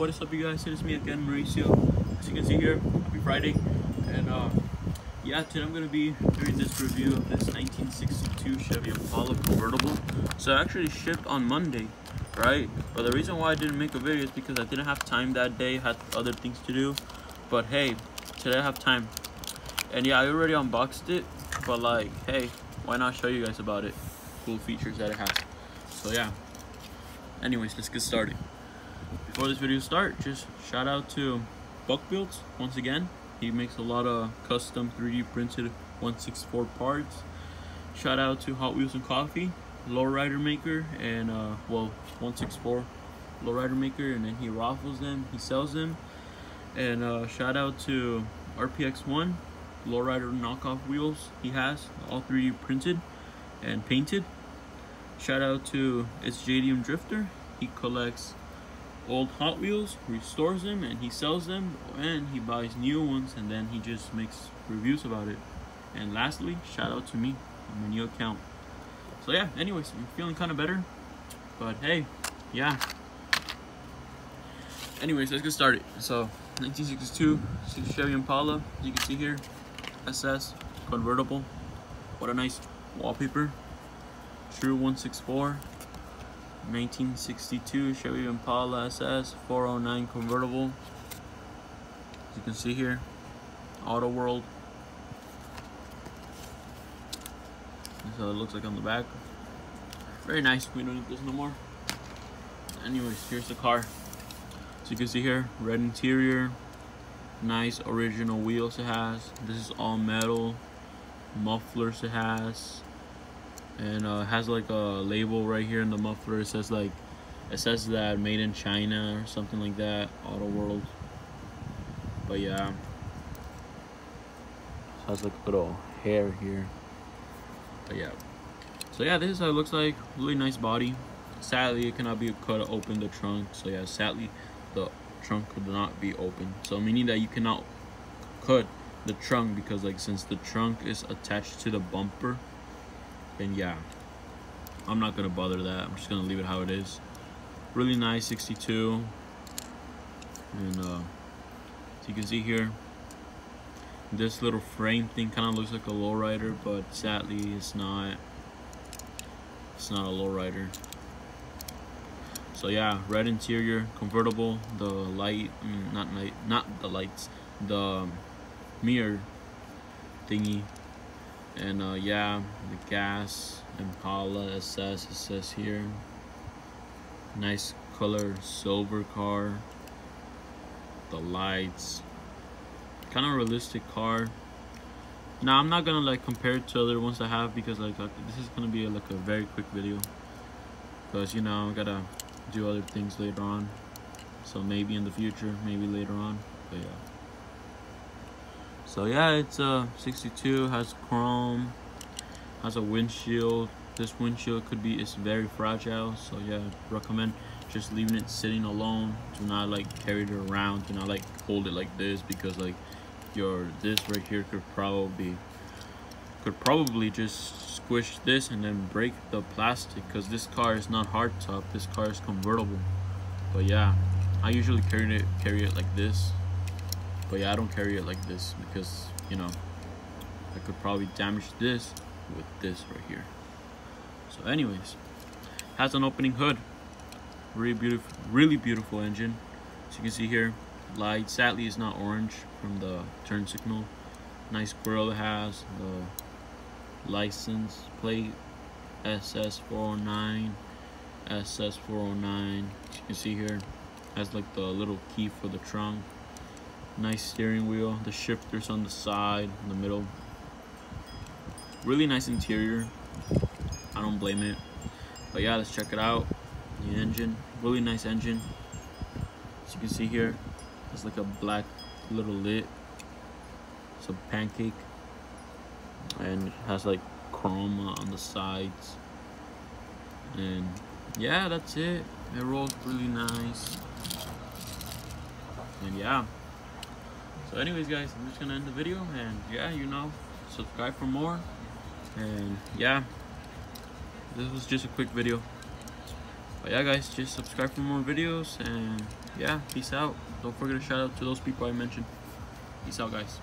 what is up you guys? It is me again Mauricio. As you can see here happy Friday. And uh yeah today I'm gonna be doing this review of this 1962 Chevy Impala convertible. So I actually shipped on Monday right? But the reason why I didn't make a video is because I didn't have time that day had other things to do. But hey today I have time. And yeah I already unboxed it but like hey why not show you guys about it? Cool features that it has. So yeah. Anyways let's get started before this video start just shout out to buck builds once again. He makes a lot of custom 3d printed 164 parts. Shout out to hot wheels and coffee lowrider maker and uh well 164 lowrider maker and then he raffles them he sells them. And uh shout out to rpx1 lowrider knockoff wheels he has all 3d printed and painted. Shout out to it's JDM drifter he collects old Hot Wheels, restores them, and he sells them, and he buys new ones, and then he just makes reviews about it. And lastly, shout out to me on my new account. So yeah, anyways, I'm feeling kind of better, but hey, yeah. Anyways, let's get started. So, 1962 Chevy Impala, as you can see here, SS convertible. What a nice wallpaper. True 164. 1962 Chevy Impala SS 409 convertible. As you can see here, Auto World. That's how it looks like on the back. Very nice. We don't need this no more. Anyways, here's the car. As you can see here, red interior, nice original wheels it has. This is all metal. Mufflers it has and uh, has like a label right here in the muffler. It says like, it says that made in China or something like that. Auto World. But yeah, it has like a little hair here. But yeah, so yeah, this is how it looks like. Really nice body. Sadly, it cannot be cut open the trunk. So yeah, sadly, the trunk could not be open. So meaning that you cannot cut the trunk because like since the trunk is attached to the bumper and yeah I'm not gonna bother that. I'm just gonna leave it how it is. Really nice 62 and uh, as you can see here this little frame thing kind of looks like a lowrider but sadly it's not. It's not a lowrider. So yeah red interior convertible the light I mean, not light not the lights the mirror thingy and uh, yeah the gas Impala SS it says here. Nice color silver car. The lights. Kind of realistic car. Now I'm not gonna like compare it to other ones I have because like uh, this is gonna be like a very quick video. Because you know I gotta do other things later on. So maybe in the future maybe later on. But yeah so yeah, it's a uh, 62, has chrome, has a windshield. This windshield could be, it's very fragile. So yeah, recommend just leaving it sitting alone. Do not like carry it around. Do not like hold it like this because like your, this right here could probably, could probably just squish this and then break the plastic because this car is not hardtop. This car is convertible. But yeah, I usually carry it, carry it like this but yeah, I don't carry it like this because, you know, I could probably damage this with this right here. So anyways, has an opening hood. Really beautiful, really beautiful engine. As you can see here, light. Sadly, it's not orange from the turn signal. Nice grill it has. The license plate SS409. SS409. As you can see here, has like the little key for the trunk nice steering wheel the shifters on the side in the middle. Really nice interior. I don't blame it. But yeah let's check it out. The engine really nice engine. As you can see here it's like a black little lid it's a pancake. And it has like chrome on the sides. And yeah that's it. It rolls really nice. And yeah so anyways guys i'm just gonna end the video and yeah you know subscribe for more. And yeah this was just a quick video. But yeah guys just subscribe for more videos and yeah peace out. Don't forget to shout out to those people i mentioned. Peace out guys